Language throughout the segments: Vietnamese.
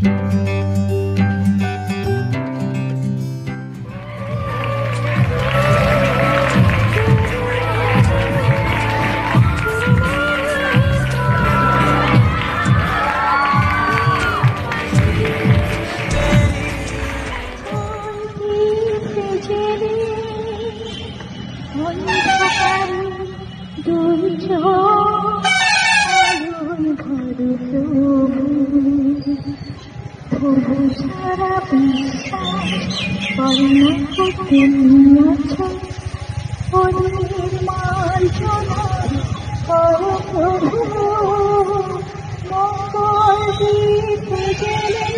Hãy subscribe Sarah bisa Warnaku dunia Bunyi mancana Orang-orang Mongol di pejalan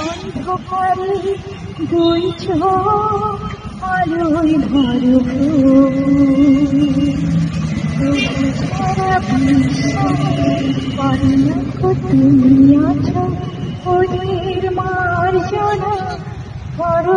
অন্ধকার দুই চোখ আলোয় ভরব সারা বিশ্ব তুমি আছো ওদের মার্জনা করো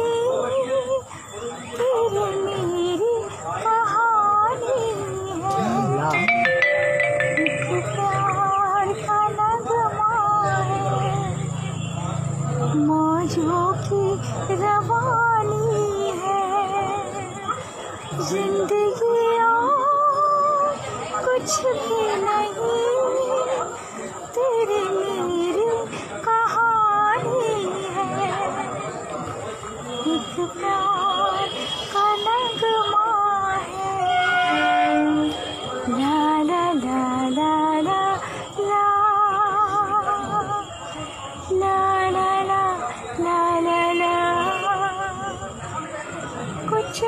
ज़िंदगी कुछ भी नहीं, तेरी मेरी कहानी है। एक प्यार का नगमा है। ला ला ला ला ला ला। ला ला ला ला ला कुछ